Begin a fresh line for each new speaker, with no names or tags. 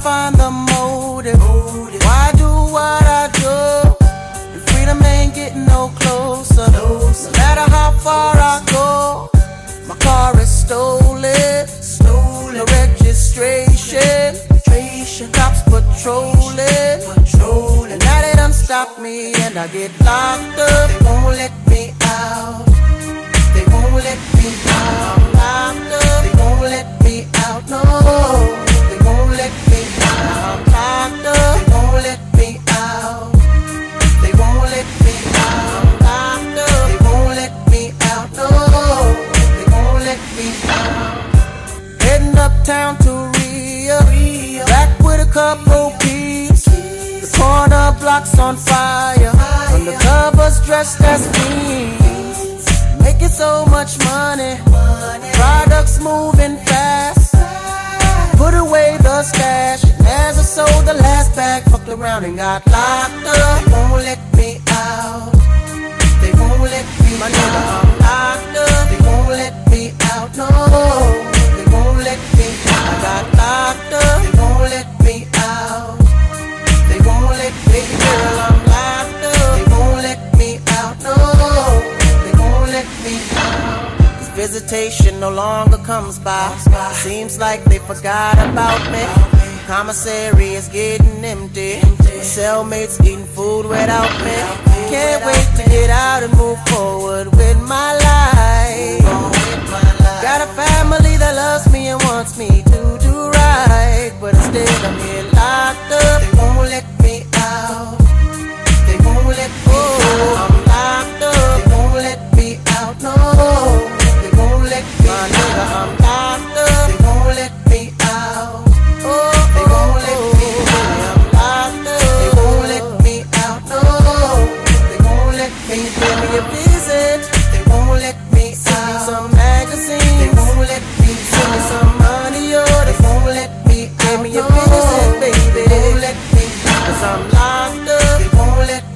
find the motive. Why do what I do? The freedom ain't getting no closer. No matter how far I go, my car is stolen. Stolen. No registration. Cops patrolling. Patrolling. Now they done stop me and I get locked up. They won't let me out. Uptown to Rio. Back with a couple peeps. The corner blocks on fire. Undercovers dressed as fiends. Making so much money. Products moving fast. Put away the stash. And as I sold the last bag, fucked around and got locked up. They won't let me out. They won't let me My nigga, visitation no longer comes by. Seems like they forgot about me. Commissary is getting empty. Cellmates eating food without me. Can't wait to get out and move forward with my life. after. They won't let